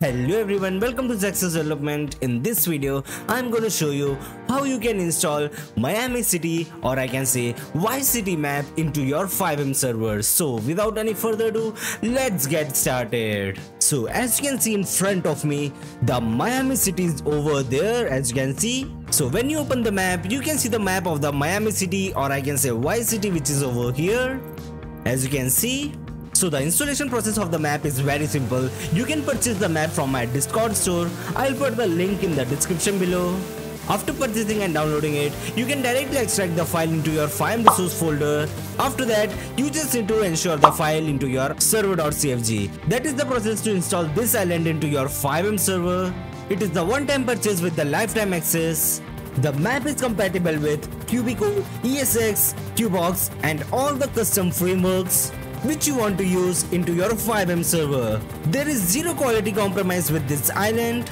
Hello everyone, welcome to Zexus Development. In this video, I'm going to show you how you can install Miami City or I can say Vice City map into your FiveM server. So without any further ado, let's get started. So as you can see in front of me, the Miami City is over there as you can see. So when you open the map, you can see the map of the Miami City or I can say Vice City which is over here. As you can see, so the installation process of the map is very simple. You can purchase the map from my Discord store. I'll put the link in the description below. After purchasing and downloading it, you can directly extract the file into your FiveM resource folder. After that, you just need to ensure the file into your server.cfg. That is the process to install this island into your FiveM server. It is the one-time purchase with the lifetime access. The map is compatible with QBCore, ESX, Qbox and all the custom frameworks which you want to use into your FiveM server. There is zero quality compromise with this island.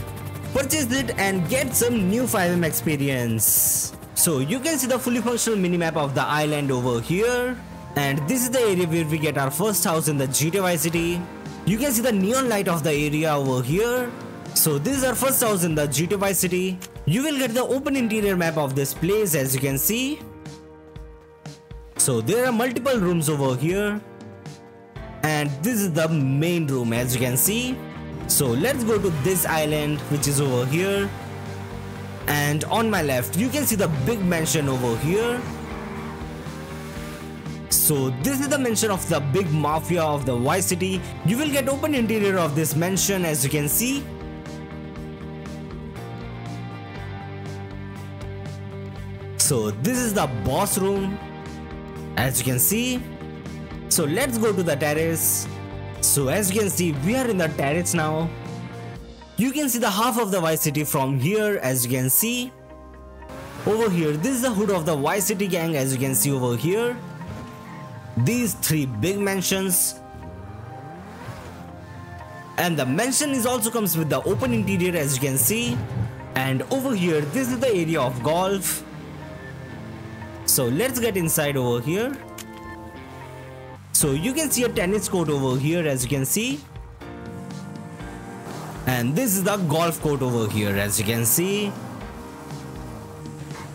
Purchase it and get some new FiveM experience. So you can see the fully functional minimap of the island over here. And this is the area where we get our first house in the GTA Vice City. You can see the neon light of the area over here. So this is our first house in the GTA Vice City. You will get the open interior map of this place as you can see. So there are multiple rooms over here and this is the main room as you can see. So let's go to this island which is over here. And on my left you can see the big mansion over here. So this is the mansion of the big mafia of the Vice City. You will get open interior of this mansion as you can see. So this is the boss room as you can see so let's go to the terrace. So as you can see, we are in the terrace now. You can see the half of the Vice City from here as you can see. Over here, this is the hood of the Vice City gang as you can see over here. These three big mansions. And the mansion is also comes with the open interior as you can see. And over here, this is the area of golf. So let's get inside over here. So you can see a tennis court over here as you can see. And this is the golf court over here as you can see.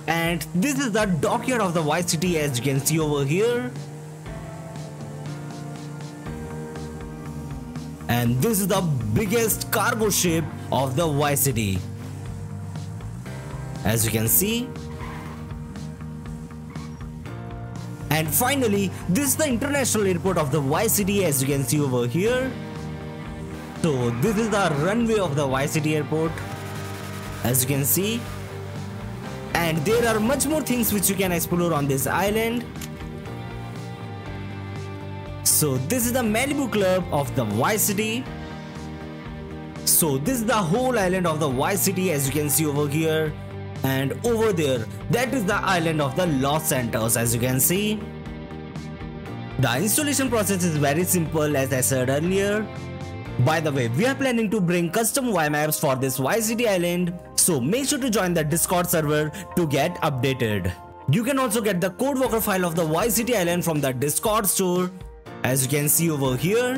And this is the dockyard of the Vice City as you can see over here. And this is the biggest cargo ship of the Vice City. As you can see. And finally, this is the international airport of the City as you can see over here. So this is the runway of the City airport as you can see. And there are much more things which you can explore on this island. So this is the Malibu Club of the City. So this is the whole island of the City as you can see over here and over there that is the island of the Los Santos as you can see. The installation process is very simple as I said earlier. By the way, we are planning to bring custom Y maps for this City island, so make sure to join the Discord server to get updated. You can also get the CodeWalker file of the City island from the Discord store, as you can see over here.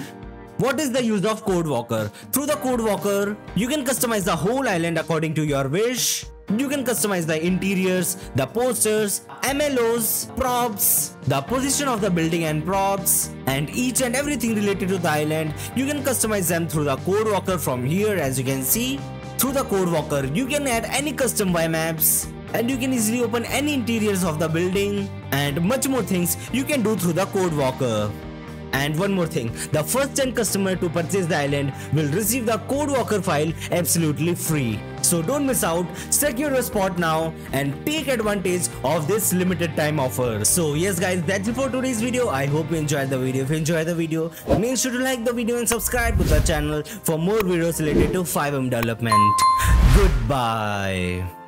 What is the use of CodeWalker? Through the CodeWalker, you can customize the whole island according to your wish. You can customize the interiors, the posters, MLOs, props, the position of the building and props, and each and everything related to the island. You can customize them through the CodeWalker from here as you can see. Through the CodeWalker, you can add any custom Y maps and you can easily open any interiors of the building and much more things you can do through the CodeWalker. And one more thing, the first 10 customer to purchase the island will receive the CodeWalker file absolutely free. So don't miss out, secure your spot now and take advantage of this limited time offer. So yes guys, that's it for today's video. I hope you enjoyed the video. If you enjoyed the video, make sure to like the video and subscribe to the channel for more videos related to FiveM development. Goodbye.